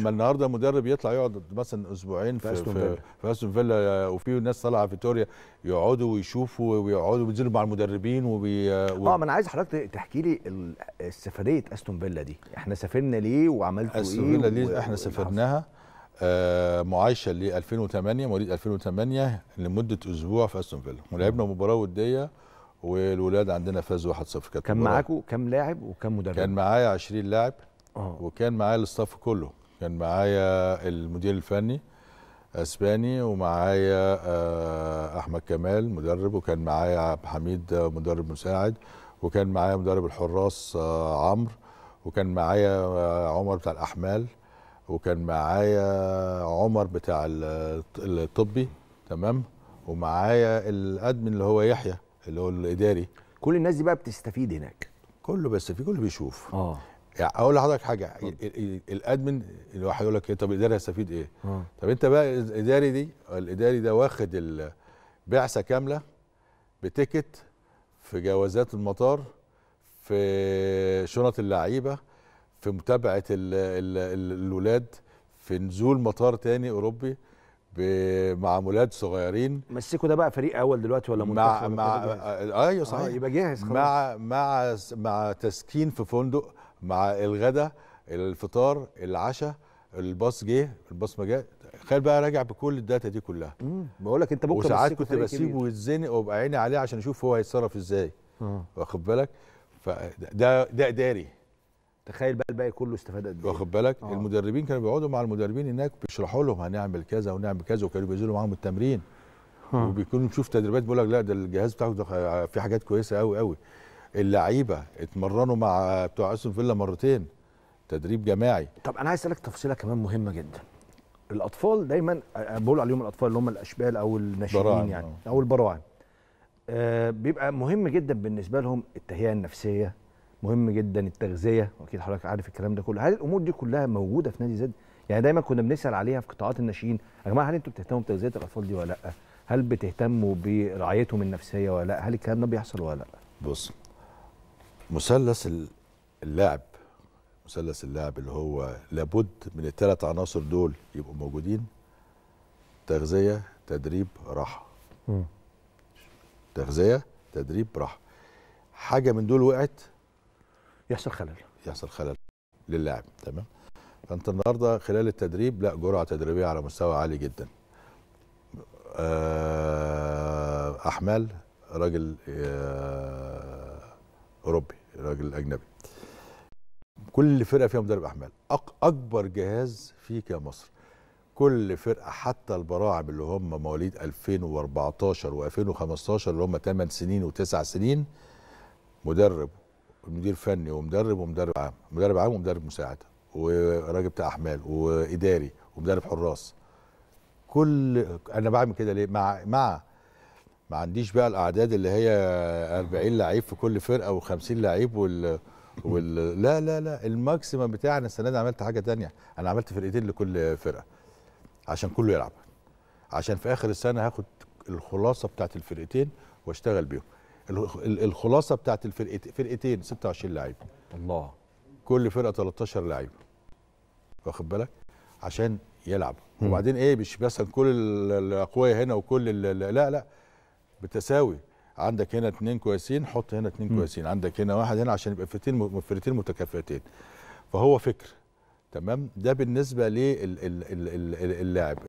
اما النهارده مدرب يطلع يقعد مثلا أسبوعين في في, فيلا. في أستون فيلا وفي ناس طالعة فيتوريا يقعدوا ويشوفوا ويقعدوا وينزلوا مع المدربين وبي آه ما أنا عايز حضرتك تحكي لي ال- السفريه أستون فيلا دي. إحنا سافرنا ليه وعملتوا إيه استون فيلا دي و- إحنا و- سافرناها آه معايشة ل 2008 مواليد 2008 لمدة أسبوع في أستون فيلا. ولعبنا مباراة ودية والولاد عندنا فازوا 1-0 كانت كان معاكم كام لاعب وكام مدرب؟ كان معايا 20 لاعب آه. وكان معايا الاستاف كله. كان معايا المدير الفني أسباني ومعايا آه، أحمد كمال مدرب وكان معايا عبد الحميد مدرب مساعد وكان معايا مدرب الحراس آه، عمرو وكان معايا آه، عمر بتاع الأحمال وكان معايا عمر بتاع ال- الطبي تمام؟ ومعايا الأدمن اللي هو يحيى اللي هو الإداري. كل الناس دي بقى بتستفيد هناك. كله بس في كله بيشوف. آه. يعني أقول لحضرتك حاجة ال- ال- الأدمن اللي هو هيقول لك إيه، طب الاداري هيستفيد إيه؟ آه طب أنت بقى الإداري دي الإداري ده واخد البعثه كاملة بتيكت في جوازات المطار في شنط اللعيبة في متابعة ال ال ال الولاد في نزول مطار تاني أوروبي مع ولاد صغيرين مسكوا ده بقى فريق أول دلوقتي ولا مع منتخب مع؟ آه، أيوه صحيح يبقى جاهز خلاص مع مع مع تسكين في فندق مع الغداء الفطار العشاء الباص جه الباص ما جه. تخيل بقى راجع بكل الداتا دي كلها. بقول لك انت بكره وساعات كنت بسيبه. يتزنق وابقى عيني عليه عشان أشوف هو هيتصرف إزاي. آه. واخد بالك؟ فده ده إداري. تخيل بقى الباقي كله استفاد قد إيه. واخد بالك؟ آه. المدربين كانوا بيقعدوا مع المدربين هناك بيشرحوا لهم هنعمل كذا ونعمل كذا وكانوا بينزلوا معاهم التمرين. آه. وبيكونوا نشوف تدريبات بيقول لك لا ده الجهاز بتاعك ده في حاجات كويسة قوي قوي اللعيبة اتمرنوا مع بتوع أستون فيلا مرتين تدريب جماعي. طب أنا عايز أسألك تفصيله كمان مهمة جدا. الأطفال دايما بقول عليهم الأطفال اللي هم الأشبال أو الناشئين يعني آه. أو البراعم. آه بيبقى مهم جدا بالنسبة لهم التهيئة النفسية مهم جدا التغذية وأكيد حضرتك عارف الكلام ده كله. هل الأمور دي كلها موجودة في نادي زد؟ يعني دايما كنا بنسأل عليها في قطاعات الناشئين يا جماعة هل أنتوا بتهتموا بتغذية الأطفال دي ولا لأ؟ هل بتهتموا برعايتهم النفسية ولا لأ؟ هل الكلام ده بيحصل ولا لأ؟ بص مثلث ال- اللاعب مثلث اللاعب اللي هو لابد من الثلاث عناصر دول يبقوا موجودين. تغذية تدريب راحة. تغذية تدريب راحة. حاجة من دول وقعت؟ يحصل خلل. يحصل خلل للاعب تمام؟ فأنت النهارده خلال التدريب لا جرعة تدريبية على مستوى عالي جدا. آه، أحمال راجل آه، أوروبي. راجل أجنبي. كل فرقة فيها مدرب احمال أكبر جهاز فيه كمصر كل فرقة حتى البراعم اللي هم مواليد 2014 و2015 اللي هم 8 سنين و9 سنين مدرب مدير فني ومدرب ومدرب عام. مدرب عام ومدرب مساعد وراجل بتاع احمال وإداري ومدرب حراس. كل أنا بعمل كده ليه؟ مع مع ما عنديش بقى الأعداد اللي هي 40 لعيب في كل فرقة و50 لعيب وال وال لا لا لا الماكسيمم بتاعنا السنة دي عملت حاجة تانية. أنا عملت فرقتين لكل فرقة عشان كله يلعب. عشان في آخر السنة هاخد الخلاصة بتاعت الفرقتين وأشتغل بيهم. الخ- ال- الخلاصة بتاعت الفرقتين فرقتين 26 لعيب. الله. كل فرقة 13 لعيب. واخد بالك؟ عشان يلعب. وبعدين إيه مش مثلا كل ال- الأقوياء هنا وكل لا لا. بتساوي. عندك هنا اتنين كويسين حط هنا اتنين. كويسين. عندك هنا واحد هنا عشان يبقى فرقتين فرقتين متكافئتين. فهو فكر. تمام؟ ده بالنسبة للاعب